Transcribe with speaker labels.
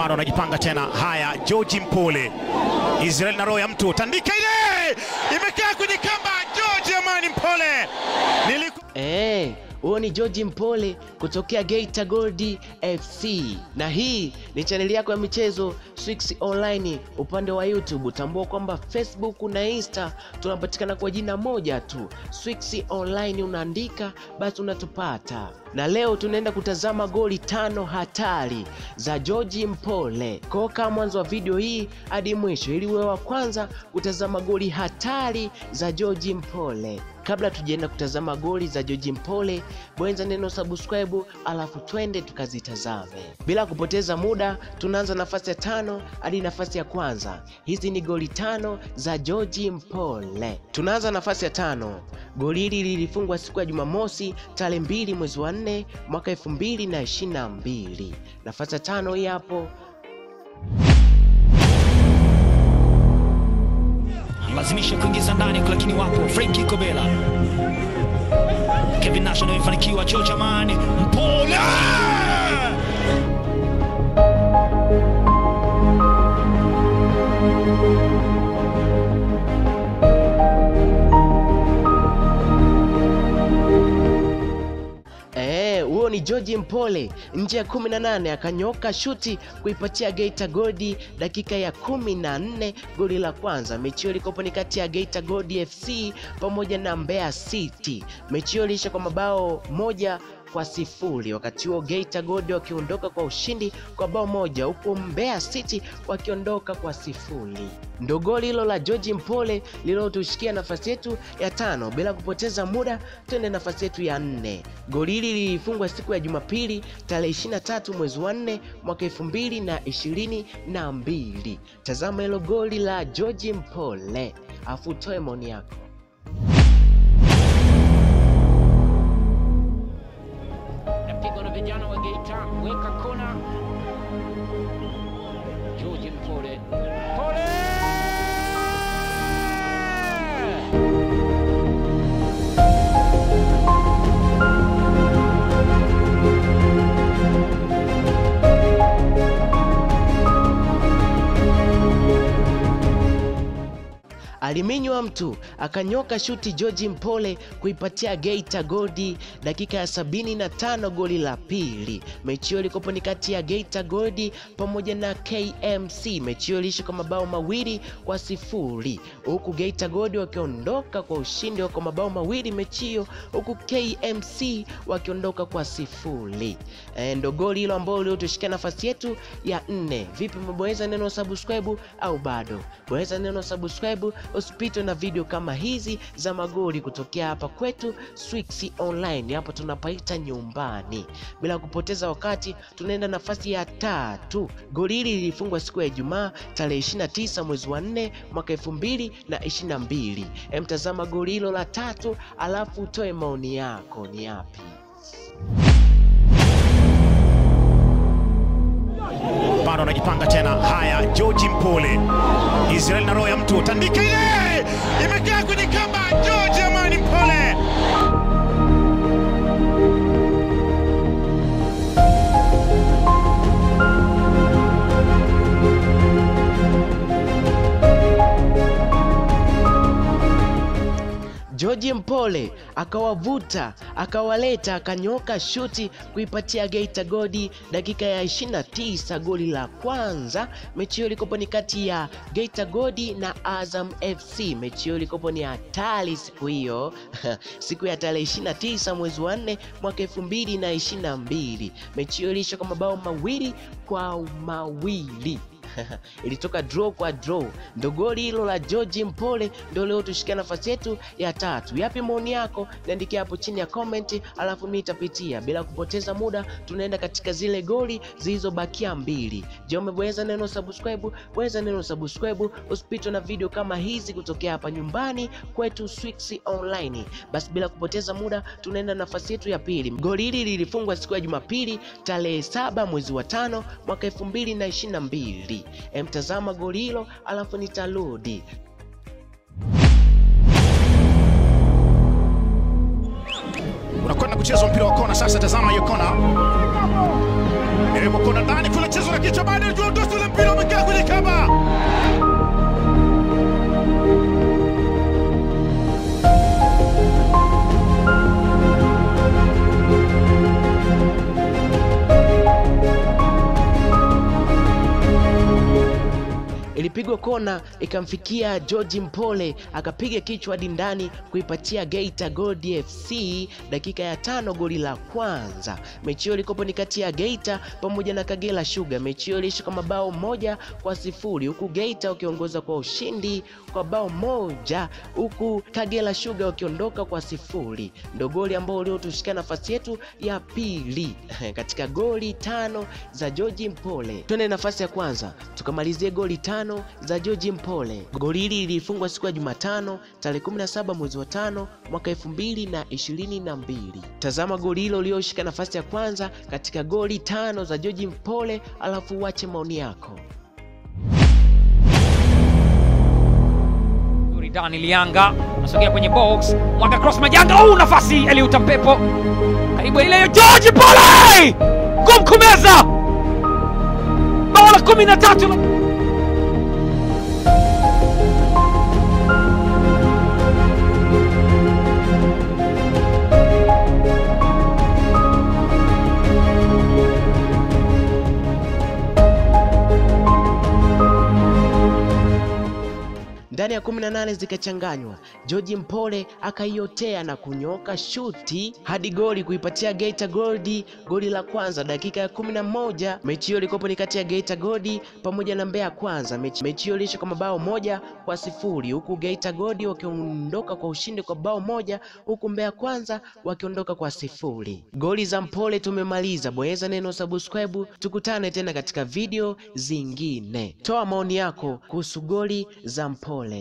Speaker 1: bado anajipanga tena. Haya, George Mpole, Israel na roho ya mtu, tandika ile, imekaa kwenye kamba. George Amani Mpole Niliku...
Speaker 2: Eh, huo ni George Mpole kutokea Geita Gold FC, na hii ni chaneli yako ya michezo Swix Online upande wa YouTube. Tambua kwamba Facebook na Insta tunapatikana kwa jina moja tu, Swix Online. Unaandika basi unatupata, na leo tunaenda kutazama goli tano hatari za George Mpole. Koka mwanzo wa video hii hadi mwisho ili uwe wa kwanza kutazama goli hatari za George Mpole. Kabla tujaenda kutazama goli za George Mpole, bonyeza neno subscribe, alafu twende tukazitazame. Bila kupoteza muda, tunaanza nafasi ya tano hadi nafasi ya kwanza. Hizi ni goli tano za George Mpole. Tunaanza nafasi ya tano. Goli hili lilifungwa siku ya Jumamosi tarehe mbili mwezi wa nne mwaka elfu mbili na ishirini na mbili. Nafasi ya tano hii hapo.
Speaker 3: lazimisha kuingiza ndani lakini wapo Frenki Kobela, Kevin Nash anayefanikiwa, George Amani Mpole
Speaker 2: George Mpole nje ya 18 akanyoka shuti kuipatia Geita Godi dakika ya 14 goli la kwanza. Mechi hiyo ilikopo ni kati ya Geita Godi FC pamoja na Mbeya City. Mechi hiyo iliisha kwa mabao moja kwa sifuri, wakati huo Geita Gold wakiondoka kwa ushindi kwa bao moja huku Mbeya City wakiondoka kwa sifuri. Ndo goli hilo la George Mpole lililotushikia nafasi yetu ya tano. Bila kupoteza muda, twende nafasi yetu ya nne. Goli hili lilifungwa siku ya Jumapili tarehe 23 mwezi wa 4 mwaka elfu mbili na ishirini na mbili. Tazama hilo goli la George Mpole afutoe maoni yako.
Speaker 4: Vijana wa Geita, weka kona. George Mpole,
Speaker 2: aliminywa mtu akanyoka shuti George Mpole kuipatia Geita Gold dakika ya sabini na tano goli la pili. Mechi hiyo ilikopo ni kati ya Geita Gold pamoja na KMC. Mechi hiyo iliisha kwa mabao mawili kwa sifuri huku Geita Gold wakiondoka kwa ushindi kwa mabao mawili mechi hiyo, huku KMC wakiondoka kwa sifuri. E, ndo goli hilo ambalo liotushikia nafasi yetu ya nne. Vipi, umebonyeza neno subscribe au bado? Bonyeza neno subscribe usipitwe na video kama hizi za magoli kutokea hapa kwetu Swix Online, hapo tunapaita nyumbani. Bila kupoteza wakati, tunaenda nafasi ya tatu. Goli hili lilifungwa siku ya Ijumaa tarehe 29 mwezi wa 4 mwaka 2022. Emtazama goli hilo la tatu, alafu utoe maoni yako ni yapi?
Speaker 1: Bado anajipanga tena. Haya, George Mpole, Israel na roho ya mtu, tandika ile, George Mpole
Speaker 2: akawavuta akawaleta akanyoka shuti kuipatia Geita godi dakika ya 29 goli la kwanza. Mechi hiyo ilikopo ni kati ya Geita godi na Azam FC. Mechi hiyo ilikopo ni hatari siku hiyo siku ya tarehe 29 mwezi wa 4 mwaka 2022. Mechi hiyo iliisha kwa mabao mawili kwa mawili ilitoka draw kwa draw. Ndo goli hilo la George Mpole ndo leo tushikia nafasi yetu ya tatu. Yapi maoni yako? Niandikia hapo chini ya comment, alafu mimi nitapitia. Bila kupoteza muda, tunaenda katika zile goli zilizobakia mbili. Je, umebonyeza neno subscribe? Bonyeza neno subscribe, usipitwe na video kama hizi kutokea hapa nyumbani kwetu Swix Online. Basi bila kupoteza muda, tunaenda nafasi yetu ya pili. Goli hili lilifungwa siku ya Jumapili tarehe saba mwezi wa tano mwaka 2022 hii. Emtazama goli hilo, alafu nitarudi.
Speaker 1: Unakwenda kucheza mpira wa kona sasa. Tazama hiyo kona, imewekwa kona ndani, kule, chezo na kichwa, baada ya juu ndio ule mpira umekaa kwenye kamba
Speaker 2: kona ikamfikia George Mpole akapiga kichwa hadi ndani kuipatia Geita Gold FC dakika ya tano goli la kwanza. Mechi hiyo ilikopo ni kati ya Geita pamoja na Kagera Sugar. Mechi hiyo iliisha kwa mabao moja kwa sifuri huku Geita wakiongoza kwa ushindi kwa bao moja huku Kagera Sugar wakiondoka kwa sifuri. Ndio goli ambao uliotushika nafasi yetu ya pili katika goli tano za George Mpole. Twende nafasi ya kwanza tukamalizie goli tano za George Mpole. Goli hili lilifungwa siku ya Jumatano tarehe 17 mwezi wa tano mwaka 2022. Tazama goli hilo lililoshika nafasi ya kwanza katika goli tano za George Mpole, alafu uache maoni yako.
Speaker 3: Daniel Yanga anasogea kwenye box, mwaga cross Majanga, huu nafasi Eliuta Mpepo karibu ile George Mpole gumkumeza bao la 13
Speaker 2: ndani ya 18 zikachanganywa. George Mpole akaiotea na kunyoka shuti hadi goli kuipatia Geita Gold goli la kwanza dakika ya 11. Mechi hiyo likopo ni kati ya Geita Gold pamoja na Mbeya Kwanza. Mechi mechi hiyo ilisha kwa mabao moja kwa sifuri huku Geita Gold wakiondoka kwa ushindi kwa bao moja huku Mbeya Kwanza wakiondoka kwa sifuri. Goli za Mpole tumemaliza, bonyeza neno subscribe, tukutane tena katika video zingine. Toa maoni yako kuhusu goli za Mpole.